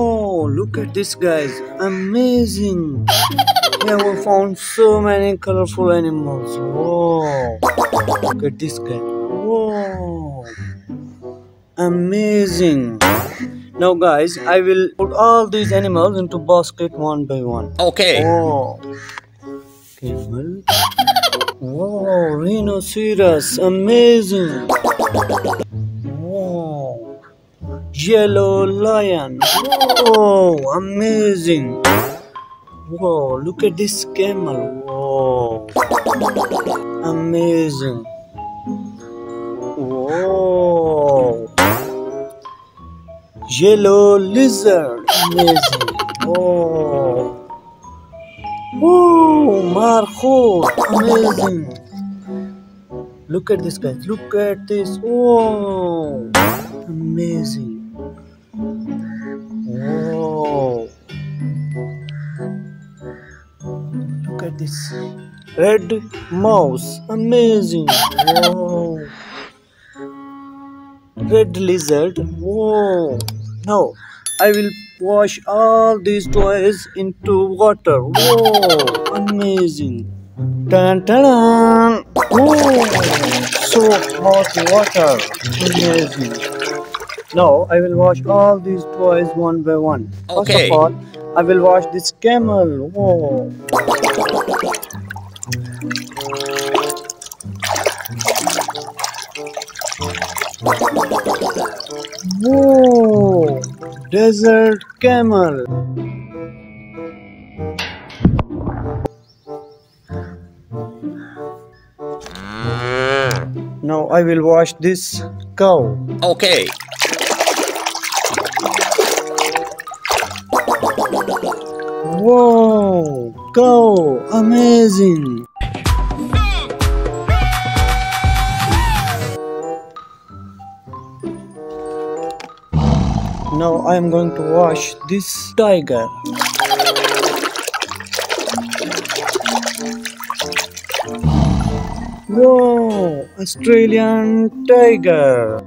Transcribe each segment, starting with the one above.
Oh, look at this, guys. Amazing. yeah, We found so many colorful animals. Whoa. Look at this guy. Whoa. Amazing. Now, guys, I will put all these animals into basket one by one. Okay. Whoa. Camel. Whoa, rhinoceros. Amazing. Yellow lion. Whoa, amazing. Whoa, look at this camel. Whoa. Amazing. Whoa. Yellow lizard. Amazing. Whoa. Whoa, Markhor. Amazing. Look at this, guys. Look at this. Whoa. Amazing. Red mouse. Amazing. Whoa. Red lizard. Whoa. Now I will wash all these toys into water. Whoa. Amazing. Dun, dun, dun. Whoa. So hot water. Amazing. Now I will wash all these toys one by one. First Okay. of all, I will wash this camel. Whoa. Whoa! Desert camel. Now I will wash this cow. Okay. Whoa! Cow! Amazing! Now I am going to wash this tiger. Whoa! Australian tiger.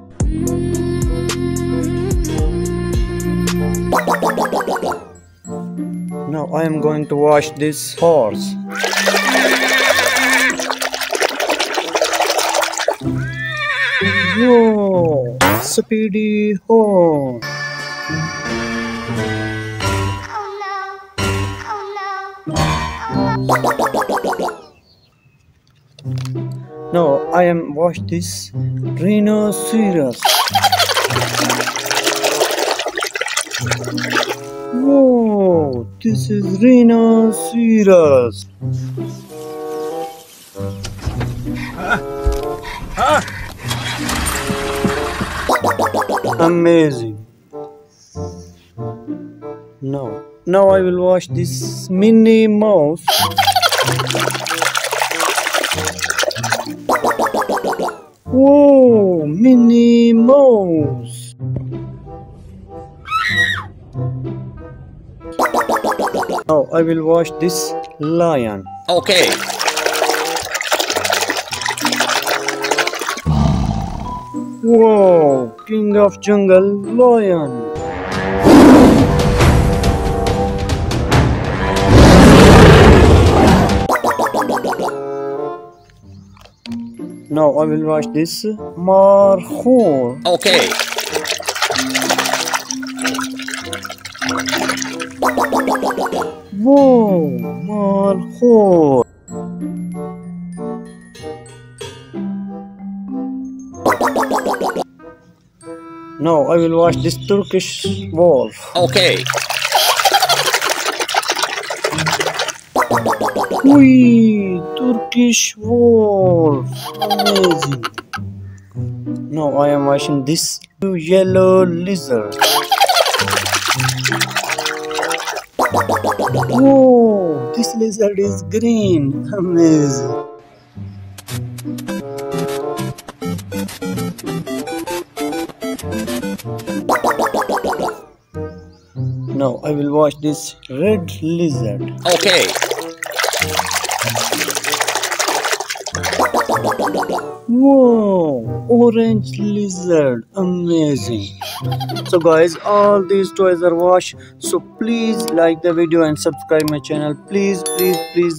I am going to wash this horse. Whoa! Speedy horse. No. I am wash this rhinoceros. This is rhinoceros. Amazing. Now, now I will wash this Minnie Mouse. Whoa, Minnie Mouse. Now I will wash this lion. Okay. Whoa, King of Jungle Lion. Now I will wash this Markhor. Okay. Whoa, Markhor. Now I will watch this Turkish wolf. Okay. Whee, Turkish wolf. Amazing. Now I am watching this yellow lizard. Whoa, this lizard is green. Amazing. Now I will watch this red lizard. Okay. Whoa, orange lizard. Amazing. So guys all these toys are washed. So please like the video and subscribe my channel. Please please please